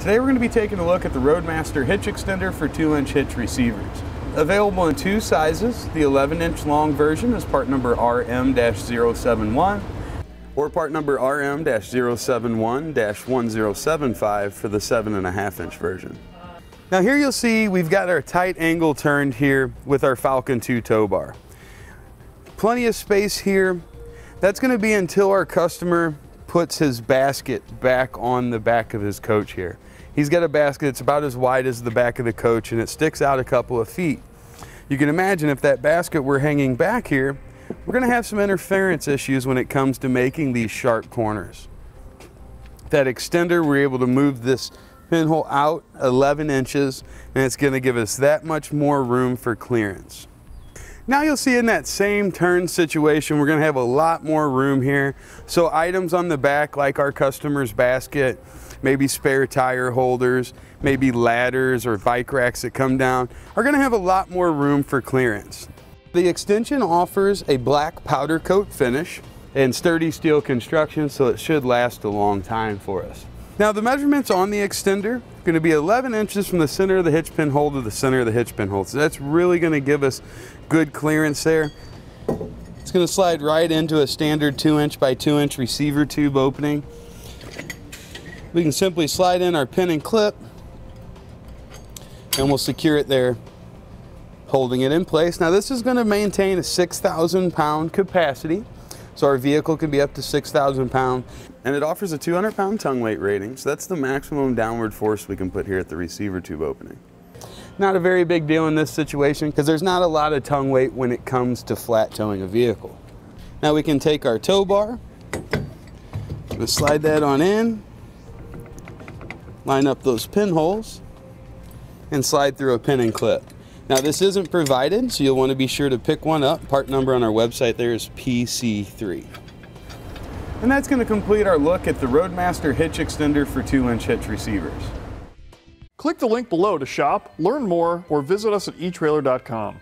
Today we're going to be taking a look at the Roadmaster hitch extender for 2-inch hitch receivers. Available in two sizes, the 11-inch long version is part number RM-071 or part number RM-071-1075 for the 7.5 inch version. Now here you'll see we've got our tight angle turned here with our Falcon 2 tow bar. Plenty of space here. That's going to be until our customer puts his basket back on the back of his coach here. He's got a basket that's about as wide as the back of the coach and it sticks out a couple of feet. You can imagine if that basket were hanging back here, we're going to have some interference issues when it comes to making these sharp corners. That extender, we're able to move this pinhole out 11 inches and it's going to give us that much more room for clearance. Now you'll see in that same turn situation, we're gonna have a lot more room here. So items on the back like our customer's basket, maybe spare tire holders, maybe ladders or bike racks that come down, are gonna have a lot more room for clearance. The extension offers a black powder coat finish and sturdy steel construction, so it should last a long time for us. Now the measurements on the extender are going to be 11 inches from the center of the hitch pin hole to the center of the hitch pin hole. So that's really going to give us good clearance there. It's going to slide right into a standard 2 inch by 2 inch receiver tube opening. We can simply slide in our pin and clip and we'll secure it there holding it in place. Now this is going to maintain a 6,000 pound capacity. So our vehicle can be up to 6,000 pounds and it offers a 200 pound tongue weight rating. So that's the maximum downward force we can put here at the receiver tube opening. Not a very big deal in this situation because there's not a lot of tongue weight when it comes to flat towing a vehicle. Now we can take our tow bar, slide that on in, line up those pinholes, and slide through a pin and clip. Now this isn't provided, so you'll want to be sure to pick one up. Part number on our website there is PC3. And that's going to complete our look at the Roadmaster hitch extender for 2-inch hitch receivers. Click the link below to shop, learn more, or visit us at eTrailer.com.